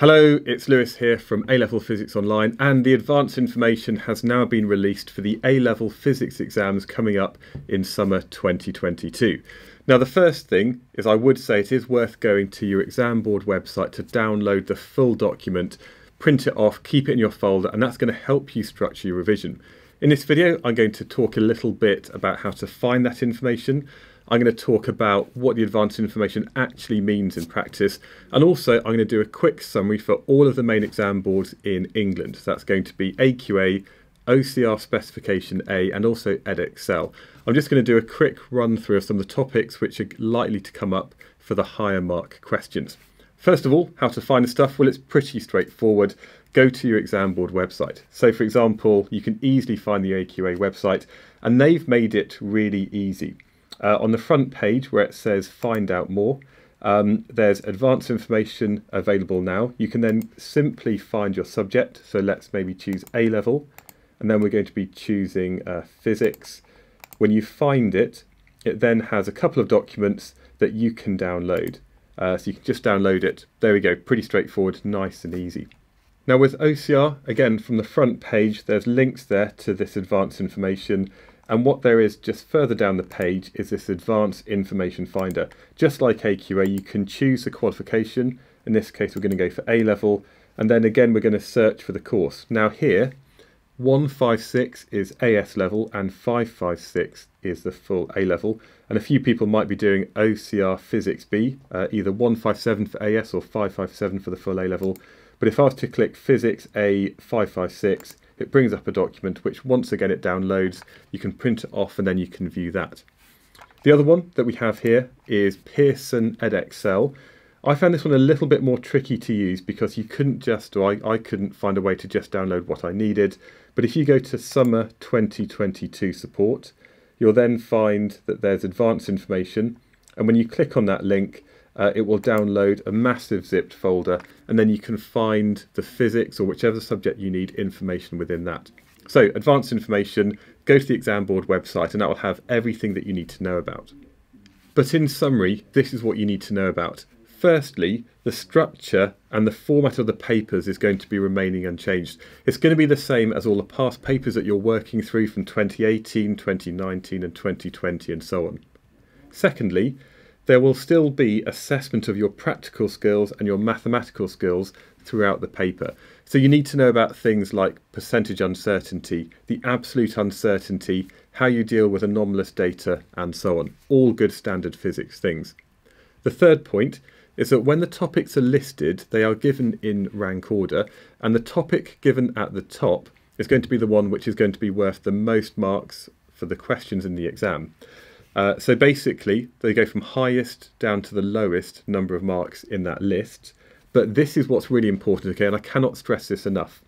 Hello, it's Lewis here from A Level Physics Online, and the advanced information has now been released for the A Level Physics exams coming up in summer 2022. Now, the first thing is I would say it is worth going to your exam board website to download the full document, print it off, keep it in your folder, and that's going to help you structure your revision. In this video, I'm going to talk a little bit about how to find that information. I'm going to talk about what the advanced information actually means in practice, and also I'm going to do a quick summary for all of the main exam boards in England. So that's going to be AQA, OCR Specification A, and also Edexcel. I'm just going to do a quick run through of some of the topics which are likely to come up for the higher mark questions. First of all, how to find the stuff? Well, it's pretty straightforward. Go to your exam board website. So, for example, you can easily find the AQA website, and they've made it really easy. Uh, on the front page where it says find out more, um, there's advanced information available now. You can then simply find your subject. So let's maybe choose A level, and then we're going to be choosing uh, physics. When you find it, it then has a couple of documents that you can download. Uh, so you can just download it. There we go, pretty straightforward, nice and easy. Now with OCR, again, from the front page, there's links there to this advanced information. And what there is just further down the page is this advanced information finder. Just like AQA, you can choose the qualification. In this case, we're going to go for A level. And then again, we're going to search for the course. Now here, 156 is AS level and 556 is the full A level. And a few people might be doing OCR Physics B, uh, either 157 for AS or 557 for the full A level. But if I was to click Physics A 556, it brings up a document which once again it downloads. You can print it off and then you can view that. The other one that we have here is Pearson Edexcel. I found this one a little bit more tricky to use because you couldn't just, or I, I couldn't find a way to just download what I needed. But if you go to Summer 2022 support, you'll then find that there's advanced information. And when you click on that link, uh, it will download a massive zipped folder and then you can find the physics or whichever subject you need information within that. So advanced information, go to the exam board website and that will have everything that you need to know about. But in summary, this is what you need to know about. Firstly, the structure and the format of the papers is going to be remaining unchanged. It's going to be the same as all the past papers that you're working through from 2018, 2019 and 2020 and so on. Secondly, there will still be assessment of your practical skills and your mathematical skills throughout the paper. So you need to know about things like percentage uncertainty, the absolute uncertainty, how you deal with anomalous data, and so on. All good standard physics things. The third point is that when the topics are listed, they are given in rank order, and the topic given at the top is going to be the one which is going to be worth the most marks for the questions in the exam. Uh, so basically, they go from highest down to the lowest number of marks in that list. But this is what's really important, okay, and I cannot stress this enough.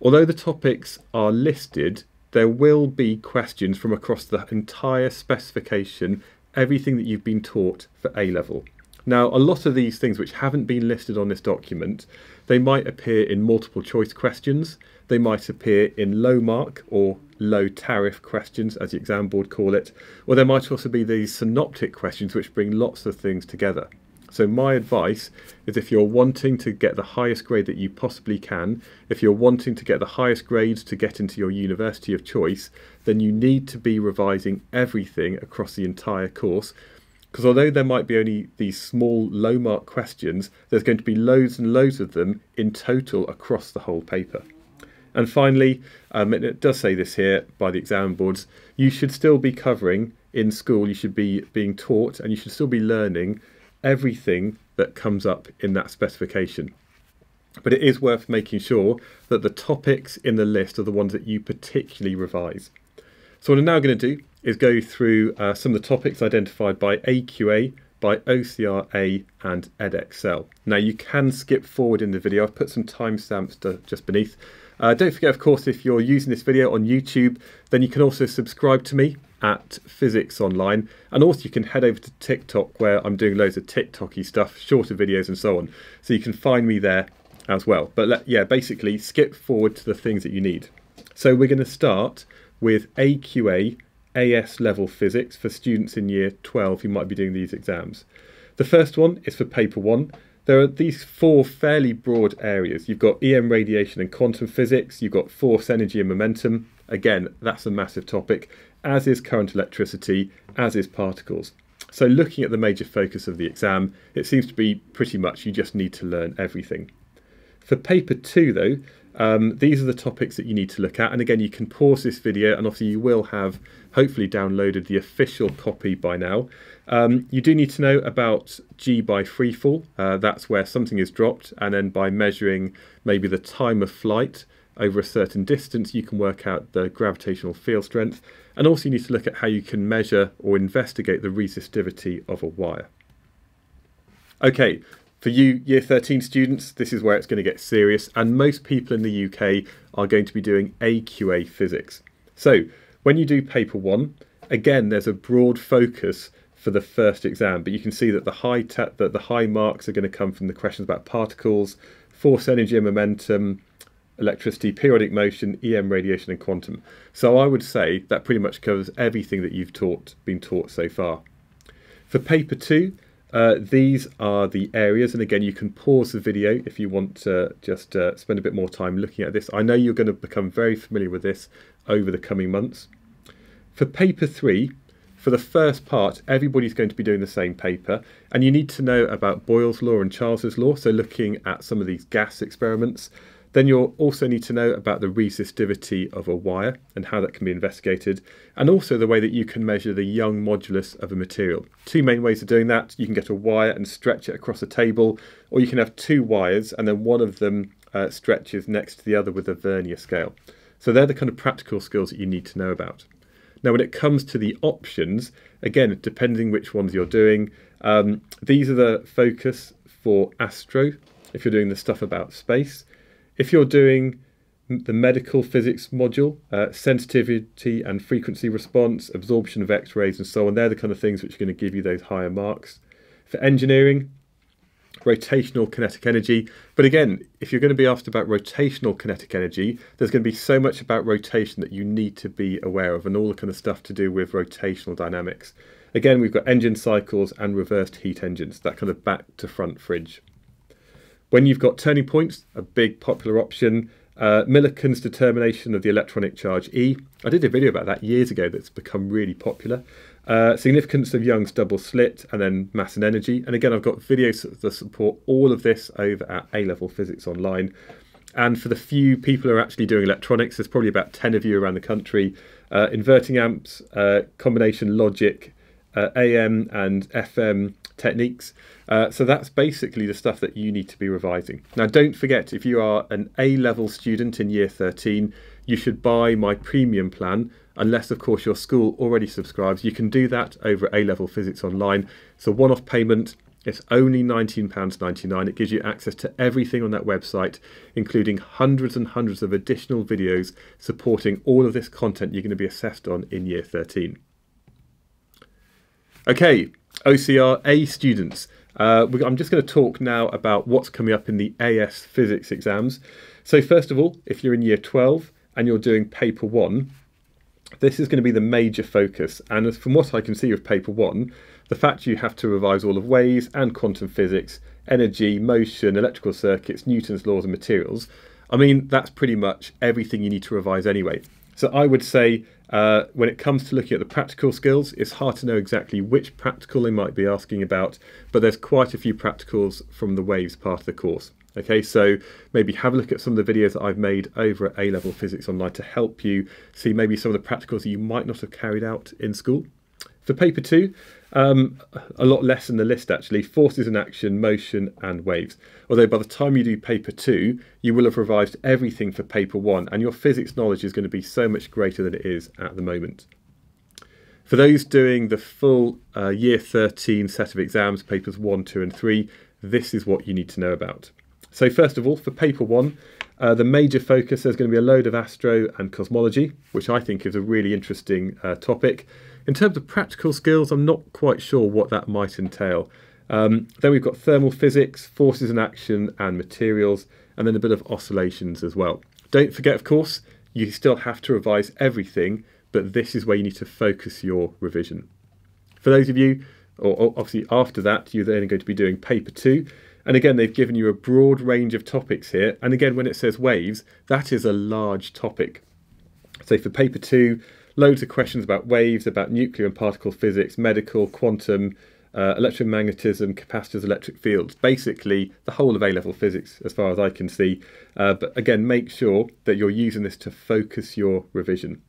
Although the topics are listed, there will be questions from across the entire specification, everything that you've been taught for A level. Now, a lot of these things which haven't been listed on this document, they might appear in multiple choice questions, they might appear in low mark or low tariff questions, as the exam board call it, or there might also be these synoptic questions which bring lots of things together. So my advice is if you're wanting to get the highest grade that you possibly can, if you're wanting to get the highest grades to get into your university of choice, then you need to be revising everything across the entire course. Because although there might be only these small low mark questions, there's going to be loads and loads of them in total across the whole paper. And finally, um, it does say this here by the exam boards, you should still be covering in school, you should be being taught and you should still be learning everything that comes up in that specification. But it is worth making sure that the topics in the list are the ones that you particularly revise. So what I'm now going to do is go through uh, some of the topics identified by AQA, by OCRA and Edexcel. Now you can skip forward in the video, I've put some timestamps just beneath uh, don't forget, of course, if you're using this video on YouTube, then you can also subscribe to me at Physics Online. And also you can head over to TikTok where I'm doing loads of TikToky stuff, shorter videos and so on. So you can find me there as well. But let, yeah, basically skip forward to the things that you need. So we're going to start with AQA AS level physics for students in year 12 who might be doing these exams. The first one is for paper one. there are these four fairly broad areas. You've got EM radiation and quantum physics, you've got force, energy, and momentum. Again, that's a massive topic, as is current electricity, as is particles. So, looking at the major focus of the exam, it seems to be pretty much you just need to learn everything. For paper two, though, um, these are the topics that you need to look at. And again, you can pause this video and obviously you will have hopefully downloaded the official copy by now. Um, you do need to know about G by freefall. Uh, that's where something is dropped and then by measuring maybe the time of flight over a certain distance, you can work out the gravitational field strength. And also you need to look at how you can measure or investigate the resistivity of a wire. Okay, for you year 13 students, this is where it's going to get serious, and most people in the UK are going to be doing AQA physics. So, when you do paper one, again, there's a broad focus for the first exam, but you can see that the high that the high marks are going to come from the questions about particles, force, energy, and momentum, electricity, periodic motion, EM radiation, and quantum. So I would say that pretty much covers everything that you've taught, been taught so far. For paper two, uh, these are the areas, and again, you can pause the video if you want to just uh, spend a bit more time looking at this. I know you're going to become very familiar with this over the coming months. For paper three, for the first part, everybody's going to be doing the same paper, and you need to know about Boyle's law and Charles's law, so looking at some of these gas experiments. Then you'll also need to know about the resistivity of a wire and how that can be investigated, and also the way that you can measure the Young modulus of a material. Two main ways of doing that. You can get a wire and stretch it across a table, or you can have two wires and then one of them uh, stretches next to the other with a vernier scale. So they're the kind of practical skills that you need to know about. Now, when it comes to the options, again, depending which ones you're doing, um, these are the focus for astro, if you're doing the stuff about space. If you're doing the medical physics module, uh, sensitivity and frequency response, absorption of X-rays and so on, they're the kind of things which are going to give you those higher marks. For engineering, rotational kinetic energy. But again, if you're going to be asked about rotational kinetic energy, there's going to be so much about rotation that you need to be aware of and all the kind of stuff to do with rotational dynamics. Again, we've got engine cycles and reversed heat engines, that kind of back to front fridge. When you've got turning points, a big popular option, uh, Millikan's determination of the electronic charge E. I did a video about that years ago that's become really popular. Uh, significance of Young's double slit and then mass and energy. And again, I've got videos that support all of this over at A-Level Physics Online. And for the few people who are actually doing electronics, there's probably about 10 of you around the country, uh, inverting amps, uh, combination logic, uh, AM and FM techniques. Uh, so that's basically the stuff that you need to be revising. Now, don't forget, if you are an A level student in year 13, you should buy my premium plan, unless, of course, your school already subscribes. You can do that over A level physics online. It's a one off payment. It's only £19.99. It gives you access to everything on that website, including hundreds and hundreds of additional videos supporting all of this content you're going to be assessed on in year 13. Okay, OCR A students. Uh, I'm just going to talk now about what's coming up in the AS physics exams. So first of all, if you're in year 12 and you're doing paper one, this is going to be the major focus. And from what I can see of paper one, the fact you have to revise all of waves and quantum physics, energy, motion, electrical circuits, Newton's laws and materials, I mean, that's pretty much everything you need to revise anyway. So I would say uh, when it comes to looking at the practical skills, it's hard to know exactly which practical they might be asking about, but there's quite a few practicals from the waves part of the course. Okay, so maybe have a look at some of the videos that I've made over at A Level Physics Online to help you see maybe some of the practicals that you might not have carried out in school. For paper two, um, a lot less in the list actually, forces in action, motion and waves. Although by the time you do paper two, you will have revised everything for paper one and your physics knowledge is going to be so much greater than it is at the moment. For those doing the full uh, year 13 set of exams, papers one, two and three, this is what you need to know about. So first of all, for paper one, uh, the major focus, there's going to be a load of astro and cosmology, which I think is a really interesting uh, topic. In terms of practical skills, I'm not quite sure what that might entail. Um, then we've got thermal physics, forces in action, and materials, and then a bit of oscillations as well. Don't forget, of course, you still have to revise everything, but this is where you need to focus your revision. For those of you, or obviously after that, you're then going to be doing paper two. And again, they've given you a broad range of topics here. And again, when it says waves, that is a large topic. So for paper two, loads of questions about waves, about nuclear and particle physics, medical, quantum, uh, electromagnetism, capacitors, electric fields, basically the whole of A-level physics as far as I can see. Uh, but again, make sure that you're using this to focus your revision.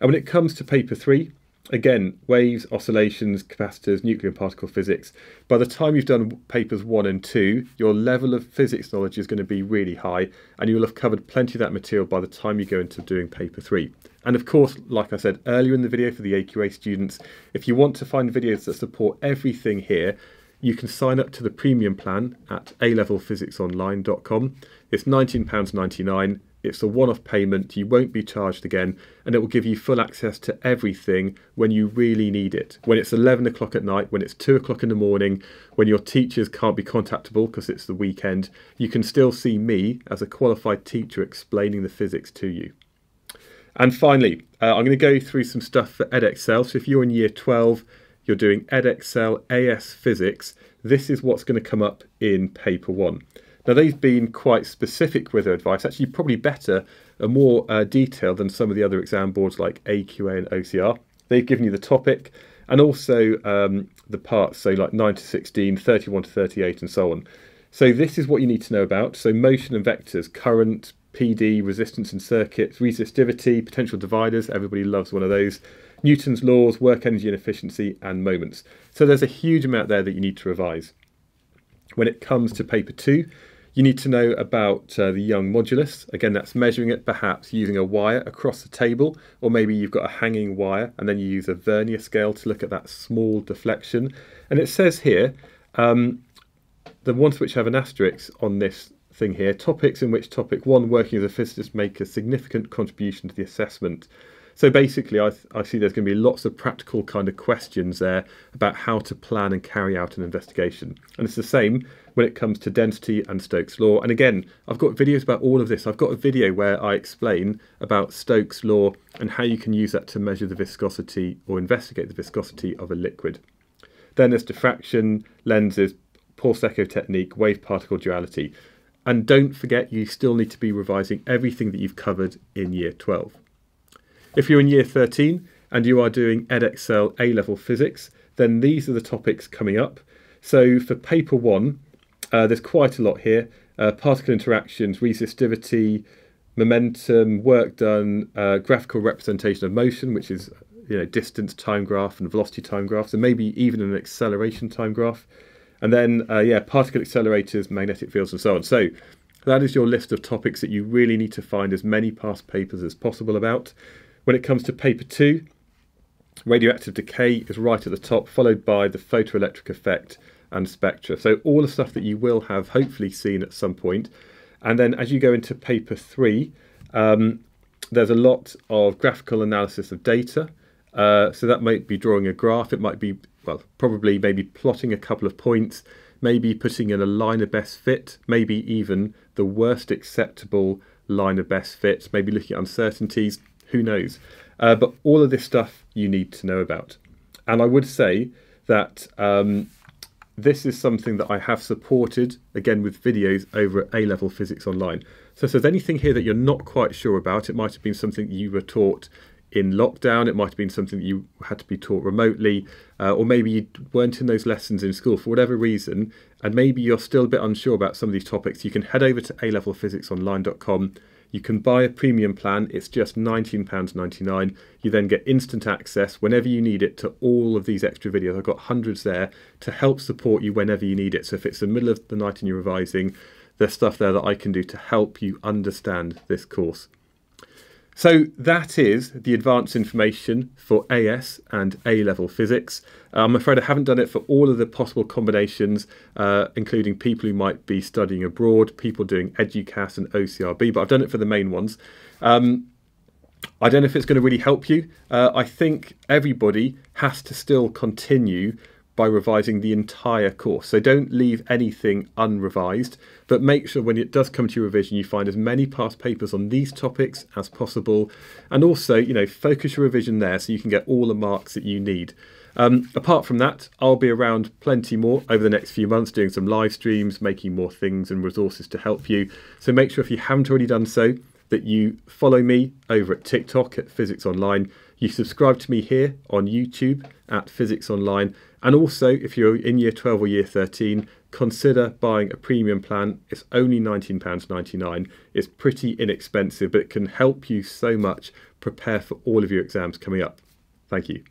And when it comes to paper three, again, waves, oscillations, capacitors, nuclear and particle physics. By the time you've done papers one and two, your level of physics knowledge is going to be really high, and you will have covered plenty of that material by the time you go into doing paper three. And of course, like I said earlier in the video for the AQA students, if you want to find videos that support everything here, you can sign up to the premium plan at alevelphysicsonline.com. It's £19.99 it's a one off payment, you won't be charged again, and it will give you full access to everything when you really need it. When it's 11 o'clock at night, when it's 2 o'clock in the morning, when your teachers can't be contactable because it's the weekend, you can still see me as a qualified teacher explaining the physics to you. And finally, uh, I'm going to go through some stuff for Edexcel. So if you're in year 12, you're doing Edexcel AS Physics, this is what's going to come up in paper one. Now, they've been quite specific with their advice, actually, probably better and more uh, detailed than some of the other exam boards like AQA and OCR. They've given you the topic and also um, the parts, so like 9 to 16, 31 to 38, and so on. So, this is what you need to know about. So, motion and vectors, current, PD, resistance and circuits, resistivity, potential dividers, everybody loves one of those. Newton's laws, work energy and efficiency, and moments. So, there's a huge amount there that you need to revise. When it comes to paper two, you need to know about uh, the Young modulus. Again, that's measuring it perhaps using a wire across the table, or maybe you've got a hanging wire and then you use a vernier scale to look at that small deflection. And it says here, um, the ones which have an asterisk on this thing here, topics in which topic one working as a physicist make a significant contribution to the assessment. So basically, I, I see there's going to be lots of practical kind of questions there about how to plan and carry out an investigation. And it's the same when it comes to density and Stokes' law. And again, I've got videos about all of this. I've got a video where I explain about Stokes' law and how you can use that to measure the viscosity or investigate the viscosity of a liquid. Then there's diffraction, lenses, pulse-echo technique, wave particle duality. And don't forget, you still need to be revising everything that you've covered in year 12. If you're in year 13 and you are doing Edexcel A-level physics, then these are the topics coming up. So for paper one, uh, there's quite a lot here. Uh, particle interactions, resistivity, momentum, work done, uh, graphical representation of motion, which is you know distance time graph and velocity time graph, so maybe even an acceleration time graph, and then uh, yeah, particle accelerators, magnetic fields, and so on. So that is your list of topics that you really need to find as many past papers as possible about. When it comes to paper two, radioactive decay is right at the top, followed by the photoelectric effect and spectra. So all the stuff that you will have hopefully seen at some point. And then as you go into paper three, um, there's a lot of graphical analysis of data. Uh, so that might be drawing a graph. It might be, well, probably maybe plotting a couple of points, maybe putting in a line of best fit, maybe even the worst acceptable line of best fit, maybe looking at uncertainties, who knows? Uh, but all of this stuff you need to know about. And I would say that um, this is something that I have supported, again, with videos over at A Level Physics Online. So if there's anything here that you're not quite sure about, it might have been something you were taught in lockdown, it might have been something that you had to be taught remotely, uh, or maybe you weren't in those lessons in school for whatever reason, and maybe you're still a bit unsure about some of these topics, you can head over to alevelphysicsonline.com you can buy a premium plan, it's just £19.99. You then get instant access whenever you need it to all of these extra videos. I've got hundreds there to help support you whenever you need it. So if it's the middle of the night and you're revising, there's stuff there that I can do to help you understand this course. So that is the advanced information for AS and A-level physics. I'm afraid I haven't done it for all of the possible combinations, uh, including people who might be studying abroad, people doing Eduqas and OCRB, but I've done it for the main ones. Um, I don't know if it's going to really help you. Uh, I think everybody has to still continue by revising the entire course. So don't leave anything unrevised, but make sure when it does come to your revision, you find as many past papers on these topics as possible. And also, you know, focus your revision there so you can get all the marks that you need. Um, apart from that, I'll be around plenty more over the next few months doing some live streams, making more things and resources to help you. So make sure if you haven't already done so, that you follow me over at TikTok at Physics Online. You subscribe to me here on YouTube at Physics Online. And also, if you're in year 12 or year 13, consider buying a premium plan. It's only £19.99. It's pretty inexpensive, but it can help you so much prepare for all of your exams coming up. Thank you.